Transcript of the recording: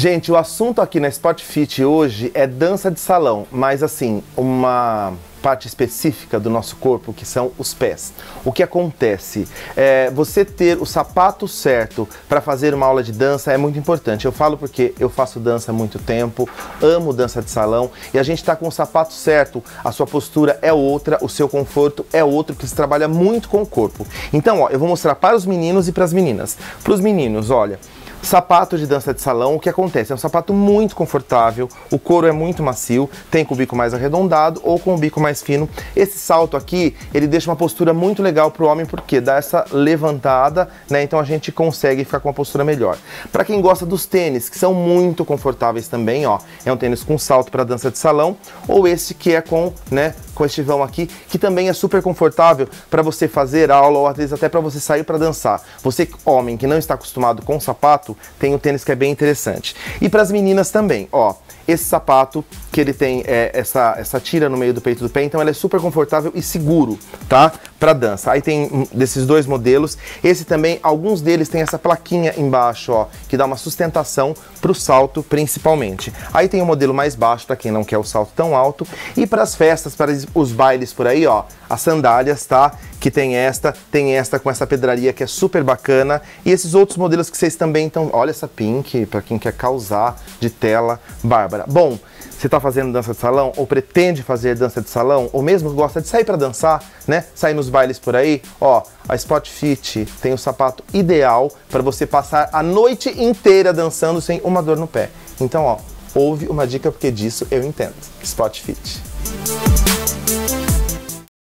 Gente, o assunto aqui na Spot Fit hoje é dança de salão, mas assim, uma parte específica do nosso corpo, que são os pés. O que acontece? É, você ter o sapato certo para fazer uma aula de dança é muito importante. Eu falo porque eu faço dança há muito tempo, amo dança de salão e a gente está com o sapato certo, a sua postura é outra, o seu conforto é outro, que se trabalha muito com o corpo. Então, ó, eu vou mostrar para os meninos e para as meninas. Para os meninos, olha. Sapato de dança de salão, o que acontece? É um sapato muito confortável, o couro é muito macio, tem com o bico mais arredondado ou com o bico mais fino. Esse salto aqui, ele deixa uma postura muito legal para o homem, porque dá essa levantada, né? Então a gente consegue ficar com uma postura melhor. Para quem gosta dos tênis, que são muito confortáveis também, ó, é um tênis com salto para dança de salão, ou esse que é com, né, com este vão aqui, que também é super confortável para você fazer aula ou às vezes até para você sair para dançar. Você, homem, que não está acostumado com sapato, tem o tênis que é bem interessante. E para as meninas também, ó, esse sapato que ele tem é, essa, essa tira no meio do peito do pé, então ele é super confortável e seguro, tá? Para dança. Aí tem desses dois modelos. Esse também, alguns deles tem essa plaquinha embaixo, ó, que dá uma sustentação para o salto principalmente. Aí tem o modelo mais baixo para quem não quer o salto tão alto e para as festas, para os bailes por aí, ó, as sandálias, tá? Que tem esta, tem esta com essa pedraria que é super bacana e esses outros modelos que vocês também estão, olha essa pink para quem quer causar de tela, Bárbara. Bom, você está fazendo dança de salão ou pretende fazer dança de salão ou mesmo gosta de sair para dançar, né? Sair nos bailes por aí, ó, a Spot Fit tem o sapato ideal para você passar a noite inteira dançando sem uma dor no pé. Então, ó, ouve uma dica porque disso eu entendo. Spot Fit.